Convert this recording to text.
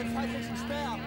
den feindlichen Speer.